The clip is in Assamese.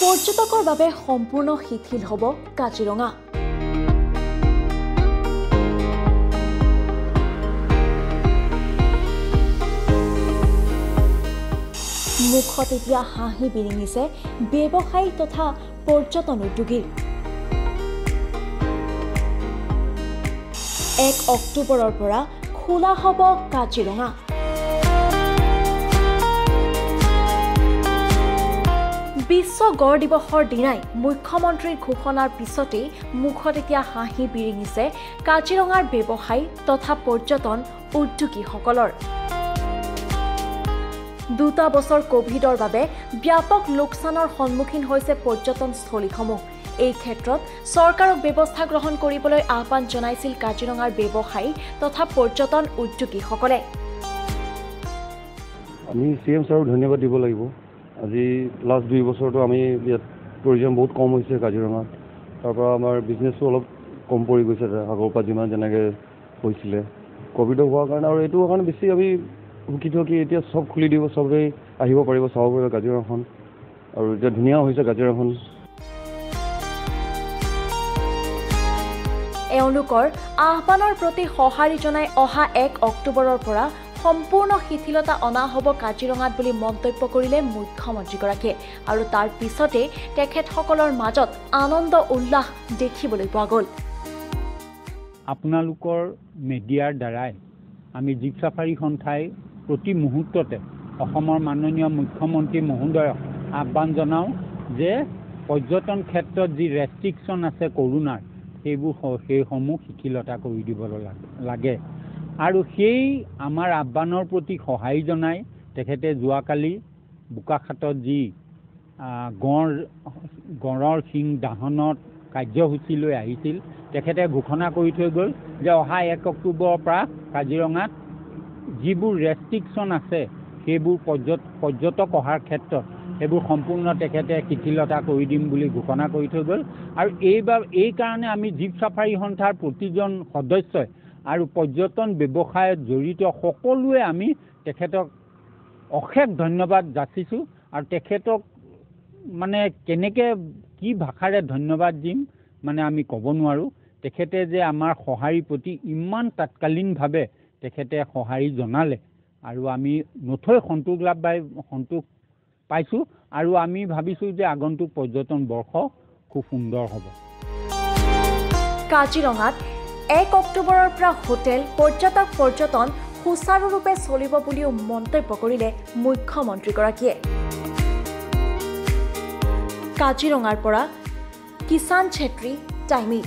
পৰ্যটকৰ বাবে সম্পূৰ্ণ শিথিল হ'ব কাজিৰঙা। মুখত এতিয়া হাঁহি বিৰিঙিছে ব্যৱসায়ী তথা পৰ্যটন উদ্যোগীৰ এক অক্টোবৰৰ পৰা খোলা হ'ব কাজিৰঙা। বিশ্ব গড় দিৱসৰ দিনাই মুখ্যমন্ত্ৰীৰ ঘোষণাৰ পিছতেই মুখত এতিয়া হাঁহি বিৰিঙিছে কাজিৰঙাৰ ব্যৱসায়ী তথা পৰ্যটন উদ্যোগীসকলৰ। দুটা বছৰ কভিডৰ বাবে ব্যাপক লোকচানৰ সন্মুখীন হৈছে পৰ্যটনস্থলীসমূহ এই ক্ষেত্ৰত চৰকাৰক ব্যৱস্থা গ্ৰহণ কৰিবলৈ আহ্বান জনাইছিল কাজিৰঙাৰ ব্যৱসায়ী তথা পৰ্যটন উদ্যোগীসকলে। আমি চি এম ছাৰক ধন্যবাদ দিব লাগিব। আজি লাষ্ট দুই বছৰতো আমি ইয়াত টুৰিজম বহুত কম হৈছে কাজিৰঙাত। তাৰপৰা আমাৰ বিজনেছো অলপ কম পৰি গৈছে আগৰ পৰা যিমান যেনেকৈ হৈছিলে। ক'ভিডো হোৱাৰ কাৰণে আৰু এইটো কাৰণে বেছি আমি সুখী থকি এতিয়া চব খুলি দিব চবেই আহিব পাৰিব চাব পাৰিব কাজিৰঙাখন। আৰু এতিয়া ধুনীয়া হৈছে কাজিৰঙাখন। এওঁলোকৰ আহ্বানৰ প্ৰতি সঁহাৰি জনাই অহা এক অক্টোবৰৰ পৰা সম্পূৰ্ণ শিথিলতা অনা হ'ব কাজিৰঙাত বুলি মন্তব্য কৰিলে মুখ্যমন্ত্ৰীগৰাকীয়ে। আৰু তাৰ পিছতেই তেখেতসকলৰ মাজত আনন্দ উল্লাস দেখিবলৈ পোৱা গ'ল। আপোনালোকৰ মিডিয়াৰ দ্বাৰাই আমি জীপ চাফাৰী সন্থাই প্ৰতি মুহূৰ্ততে অসমৰ মাননীয় মুখ্যমন্ত্ৰী মহোদয়ক আহ্বান জনাওঁ যে পৰ্যটন ক্ষেত্ৰত যি ৰেষ্ট্ৰিকশ্যন আছে কৰোণাৰ সেইবোৰ সেইসমূহ শিথিলতা কৰি দিব লাগে। আৰু সেই আমাৰ আহ্বানৰ প্ৰতি সঁহাৰি জনাই তেখেতে যোৱাকালি বোকাখাটত যি গঁড় গঁড়ৰ শিং দাহনত কাৰ্যসূচী লৈ আহিছিল তেখেতে ঘোষণা কৰি থৈ গ'ল যে অহা এক অক্টোবৰৰ পৰা কাজিৰঙাত যিবোৰ ৰেষ্ট্ৰিকশ্যন আছে সেইবোৰ পৰ্যট পৰ্যটক অহাৰ ক্ষেত্ৰত সেইবোৰ সম্পূৰ্ণ তেখেতে শিথিলতা কৰি দিম বুলি ঘোষণা কৰি থৈ গ'ল। আৰু এইবাৰ এইকাৰণে আমি জীপ চাফাৰী সন্থাৰ প্ৰতিজন সদস্যই আৰু পৰ্যটন ব্যৱসায়ত জড়িত সকলোৱে আমি তেখেতক অশেষ ধন্যবাদ যাচিছোঁ আৰু তেখেতক মানে কেনেকৈ কি ভাষাৰে ধন্যবাদ দিম মানে আমি ক'ব নোৱাৰোঁ। তেখেতে যে আমাৰ সঁহাৰিৰ প্ৰতি ইমান তাৎকালীনভাৱে তেখেতে সঁহাৰি জনালে আৰু আমি নথৈ সন্তোষ লাভ পাই সন্তোষ পাইছোঁ আৰু আমি ভাবিছোঁ যে আগন্তুক পৰ্যটন বৰ্ষ খুব সুন্দৰ হ'ব। কাজিৰঙাত এক অক্টোবৰৰ পৰা হোটেল পৰ্যটক পৰ্যটন সুচাৰুৰূপে চলিব বুলিও মন্তব্য কৰিলে মুখ্যমন্ত্ৰীগৰাকীয়ে। কাজিৰঙাৰ পৰা কিষাণ ছেত্ৰী টাইমিট